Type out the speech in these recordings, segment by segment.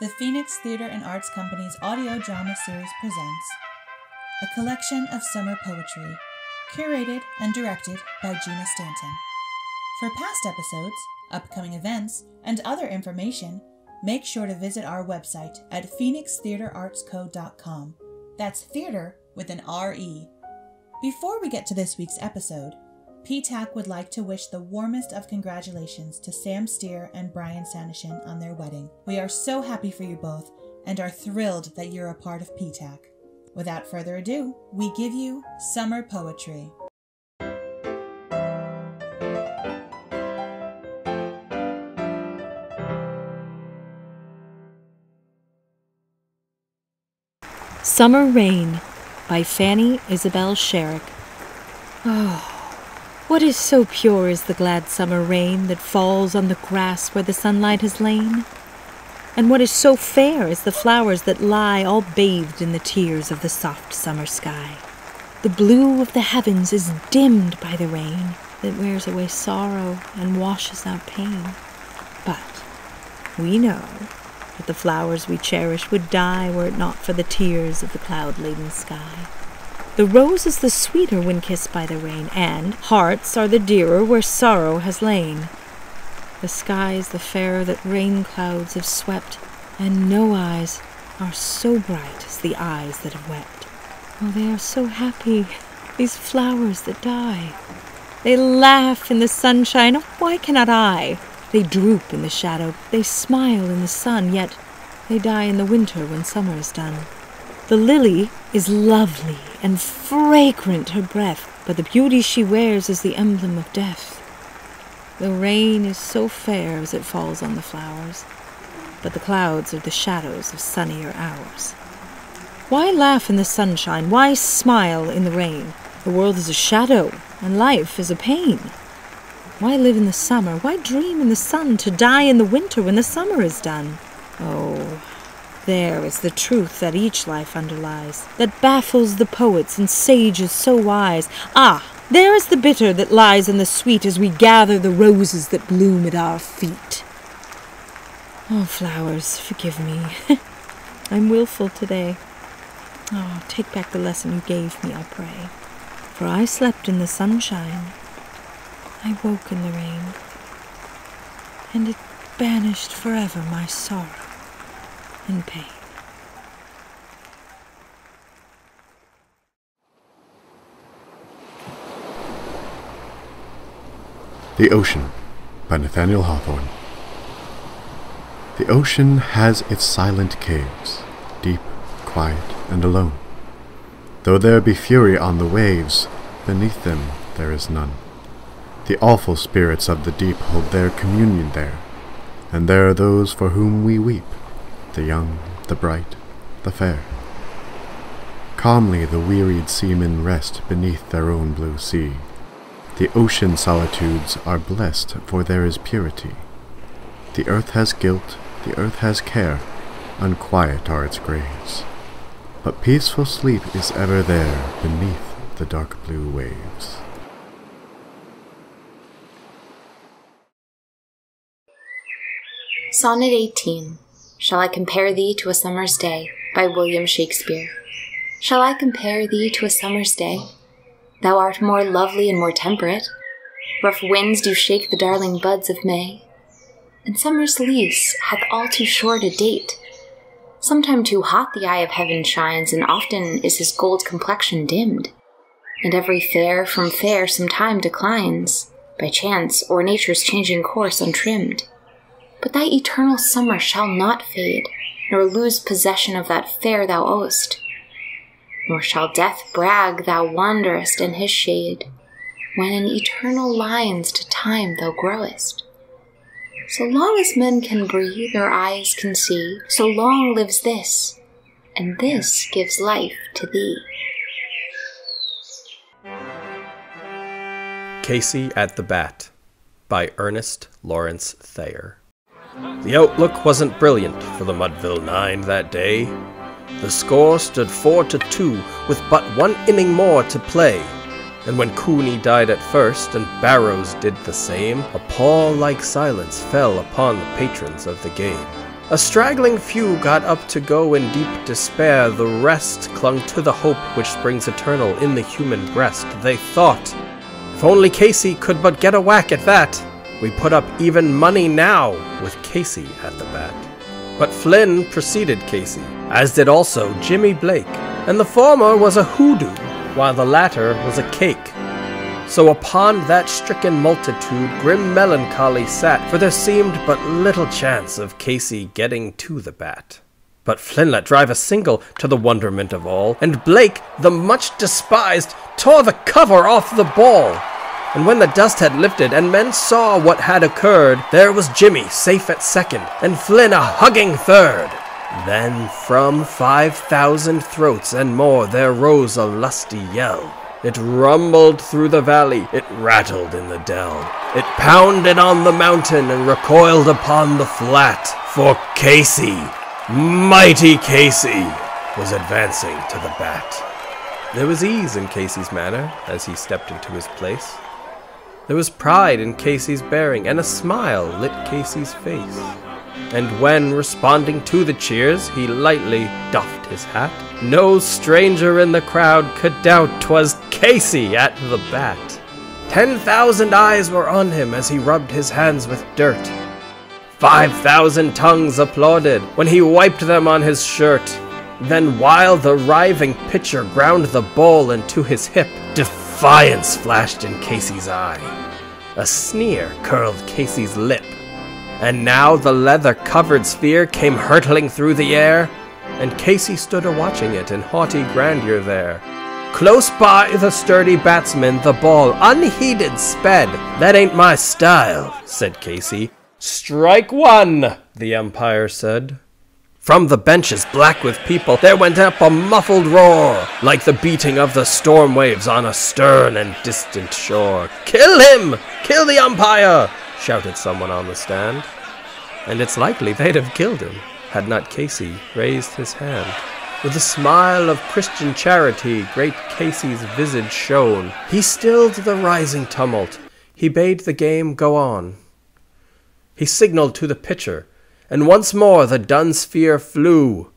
the Phoenix Theatre and Arts Company's audio drama series presents a collection of summer poetry, curated and directed by Gina Stanton. For past episodes, upcoming events, and other information, make sure to visit our website at phoenixtheatreartsco.com. That's theater with an R-E. Before we get to this week's episode, PTAC would like to wish the warmest of congratulations to Sam Steer and Brian Sanishin on their wedding. We are so happy for you both and are thrilled that you're a part of PTAC. Without further ado, we give you Summer Poetry. Summer Rain by Fanny Isabel Sherrick. Oh, what is so pure as the glad summer rain that falls on the grass where the sunlight has lain? And what is so fair as the flowers that lie all bathed in the tears of the soft summer sky? The blue of the heavens is dimmed by the rain that wears away sorrow and washes out pain. But we know that the flowers we cherish would die were it not for the tears of the cloud laden sky. The rose is the sweeter when kissed by the rain, and hearts are the dearer where sorrow has lain. The sky is the fairer that rain clouds have swept, and no eyes are so bright as the eyes that have wept. Oh, they are so happy, these flowers that die. They laugh in the sunshine, oh, why cannot I? They droop in the shadow, they smile in the sun, yet they die in the winter when summer is done. The lily is lovely and fragrant her breath, but the beauty she wears is the emblem of death. The rain is so fair as it falls on the flowers, but the clouds are the shadows of sunnier hours. Why laugh in the sunshine? Why smile in the rain? The world is a shadow, and life is a pain. Why live in the summer? Why dream in the sun to die in the winter when the summer is done? Oh, there is the truth that each life underlies, that baffles the poets and sages so wise. Ah, there is the bitter that lies in the sweet as we gather the roses that bloom at our feet. Oh, flowers, forgive me. I'm wilful today. Oh, take back the lesson you gave me, I pray. For I slept in the sunshine I woke in the rain, and it banished forever my sorrow and pain. The Ocean by Nathaniel Hawthorne. The ocean has its silent caves, deep, quiet, and alone. Though there be fury on the waves, beneath them there is none. The awful spirits of the deep hold their communion there, and there are those for whom we weep, the young, the bright, the fair. Calmly the wearied seamen rest beneath their own blue sea. The ocean solitudes are blessed, for there is purity. The earth has guilt, the earth has care, unquiet are its graves. But peaceful sleep is ever there beneath the dark blue waves. Sonnet 18 Shall I compare thee to a summer's day? by William Shakespeare. Shall I compare thee to a summer's day? Thou art more lovely and more temperate. Rough winds do shake the darling buds of May, and summer's lease hath all too short a date. Sometime too hot the eye of heaven shines, and often is his gold complexion dimmed, and every fair from fair some time declines, by chance or nature's changing course untrimmed. But thy eternal summer shall not fade, nor lose possession of that fair thou owest. Nor shall death brag thou wanderest in his shade, when in eternal lines to time thou growest. So long as men can breathe or eyes can see, so long lives this, and this gives life to thee. Casey at the Bat by Ernest Lawrence Thayer. The outlook wasn't brilliant for the Mudville Nine that day. The score stood 4 to 2 with but one inning more to play. And when Cooney died at first and Barrows did the same, a pall like silence fell upon the patrons of the game. A straggling few got up to go in deep despair, the rest clung to the hope which springs eternal in the human breast. They thought, if only Casey could but get a whack at that, we put up even money now with Casey at the bat. But Flynn preceded Casey, as did also Jimmy Blake, and the former was a hoodoo, while the latter was a cake. So upon that stricken multitude grim melancholy sat, for there seemed but little chance of Casey getting to the bat. But Flynn let drive a single to the wonderment of all, and Blake, the much despised, tore the cover off the ball. And when the dust had lifted and men saw what had occurred, there was Jimmy safe at second, and Flynn a hugging third. Then from five thousand throats and more there rose a lusty yell. It rumbled through the valley, it rattled in the dell. It pounded on the mountain and recoiled upon the flat. For Casey, mighty Casey, was advancing to the bat. There was ease in Casey's manner as he stepped into his place. There was pride in Casey's bearing, and a smile lit Casey's face. And when, responding to the cheers, he lightly doffed his hat, no stranger in the crowd could doubt 'twas Casey at the bat. Ten thousand eyes were on him as he rubbed his hands with dirt. Five thousand tongues applauded when he wiped them on his shirt. Then, while the writhing pitcher ground the ball into his hip, defiance flashed in Casey's eye. A sneer curled Casey's lip. And now the leather covered sphere came hurtling through the air, and Casey stood a watching it in haughty grandeur there. Close by the sturdy batsman, the ball unheeded sped. That ain't my style, said Casey. Strike one, the umpire said. From the benches black with people, there went up a muffled roar, like the beating of the storm waves on a stern and distant shore. Kill him! Kill the umpire! shouted someone on the stand. And it's likely they'd have killed him had not Casey raised his hand. With a smile of Christian charity, great Casey's visage shone. He stilled the rising tumult. He bade the game go on. He signaled to the pitcher, and once more the dun sphere flew.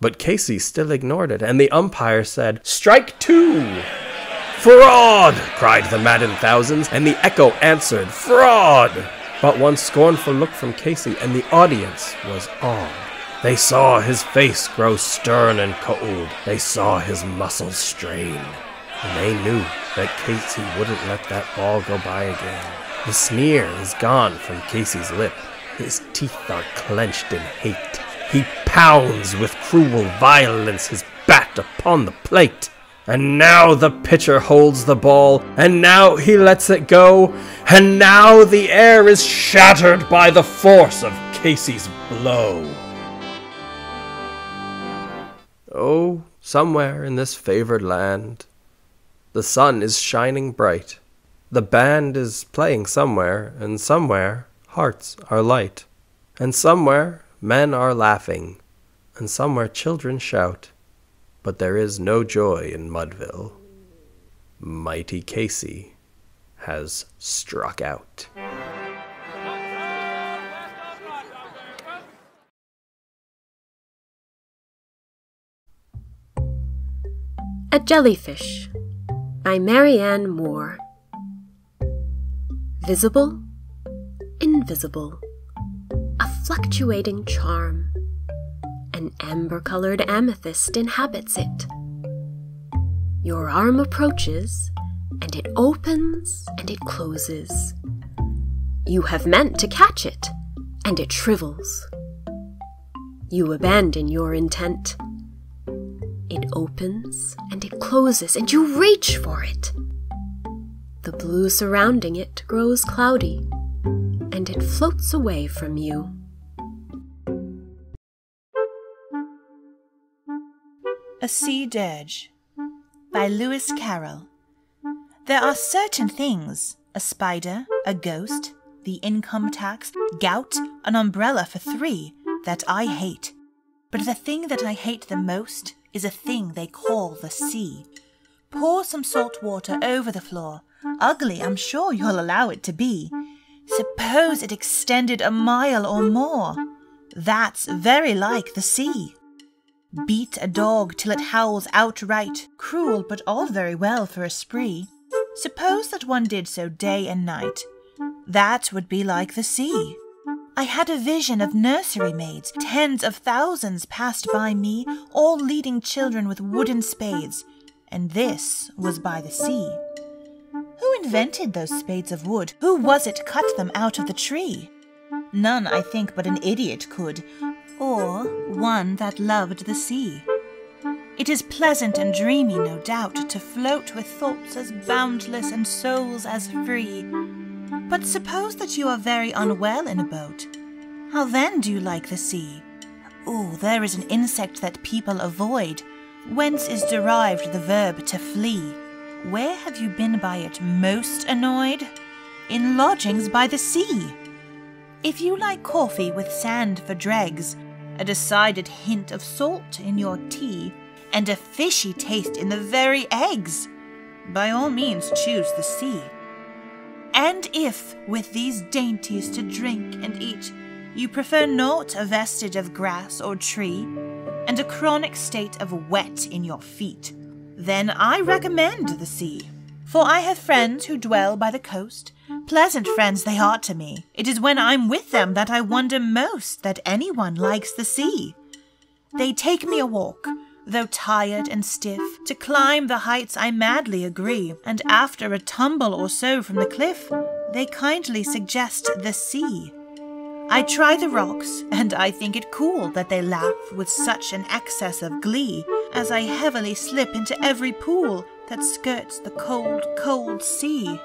But Casey still ignored it, and the umpire said, Strike two! Fraud! cried the maddened thousands, and the echo answered, Fraud! But one scornful look from Casey, and the audience was awed. They saw his face grow stern and cold. They saw his muscles strain. And they knew that Casey wouldn't let that ball go by again. The sneer is gone from Casey's lip. His teeth are clenched in hate. He pounds with cruel violence his bat upon the plate. And now the pitcher holds the ball, and now he lets it go, and now the air is shattered by the force of Casey's blow. Oh, somewhere in this favored land, the sun is shining bright. The band is playing somewhere, and somewhere hearts are light. And somewhere men are laughing, and somewhere children shout. But there is no joy in Mudville. Mighty Casey has struck out. A Jellyfish by Marianne Moore. Visible, invisible, a fluctuating charm. An amber colored amethyst inhabits it. Your arm approaches, and it opens and it closes. You have meant to catch it, and it shrivels. You abandon your intent it opens and it closes, and you reach for it. The blue surrounding it grows cloudy, and it floats away from you. A Sea Dirge by Lewis Carroll. There are certain things a spider, a ghost, the income tax, gout, an umbrella for three that I hate. But the thing that I hate the most is a thing they call the sea. Pour some salt water over the floor. Ugly, I'm sure you'll allow it to be. Suppose it extended a mile or more. That's very like the sea. Beat a dog till it howls outright, cruel but all very well for a spree. Suppose that one did so day and night. That would be like the sea. I had a vision of nursery maids, tens of thousands passed by me, all leading children with wooden spades, and this was by the sea. Invented those spades of wood? Who was it cut them out of the tree? None, I think, but an idiot could, or one that loved the sea. It is pleasant and dreamy, no doubt, to float with thoughts as boundless and souls as free but suppose that you are very unwell in a boat. How then do you like the sea? Oh, there is an insect that people avoid, whence is derived the verb to flee. Where have you been by it most annoyed? In lodgings by the sea. If you like coffee with sand for dregs, a decided hint of salt in your tea, and a fishy taste in the very eggs, by all means choose the sea. And if, with these dainties to drink and eat, you prefer naught a vestige of grass or tree, and a chronic state of wet in your feet, then I recommend the sea. For I have friends who dwell by the coast, pleasant friends they are to me. It is when I'm with them that I wonder most that anyone likes the sea. They take me a walk, Though tired and stiff, to climb the heights I madly agree, and after a tumble or so from the cliff, they kindly suggest the sea. I try the rocks, and I think it cool that they laugh with such an excess of glee, as I heavily slip into every pool that skirts the cold, cold sea.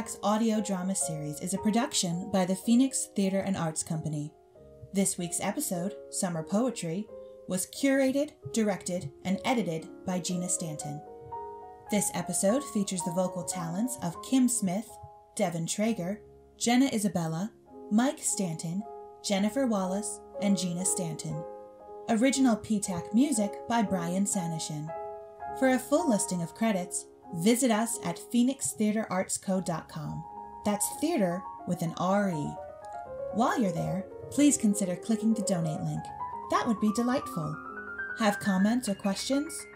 P-TAC's audio drama series is a production by the Phoenix Theatre and Arts Company. This week's episode, Summer Poetry, was curated, directed, and edited by Gina Stanton. This episode features the vocal talents of Kim Smith, Devin Traeger, Jenna Isabella, Mike Stanton, Jennifer Wallace, and Gina Stanton. Original P-TAC music by Brian Sanishin. For a full listing of credits, visit us at phoenixtheatreartsco.com. That's theater with an R-E. While you're there, please consider clicking the donate link. That would be delightful. Have comments or questions?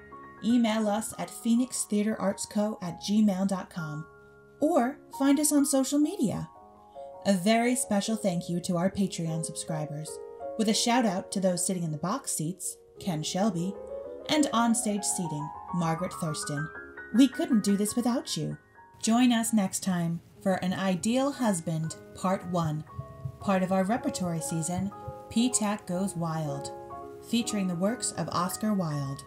Email us at phoenixtheaterartsco at gmail.com or find us on social media. A very special thank you to our Patreon subscribers, with a shout out to those sitting in the box seats, Ken Shelby, and onstage seating, Margaret Thurston. We couldn't do this without you. Join us next time for An Ideal Husband, Part 1, part of our repertory season, P-TAC Goes Wild, featuring the works of Oscar Wilde.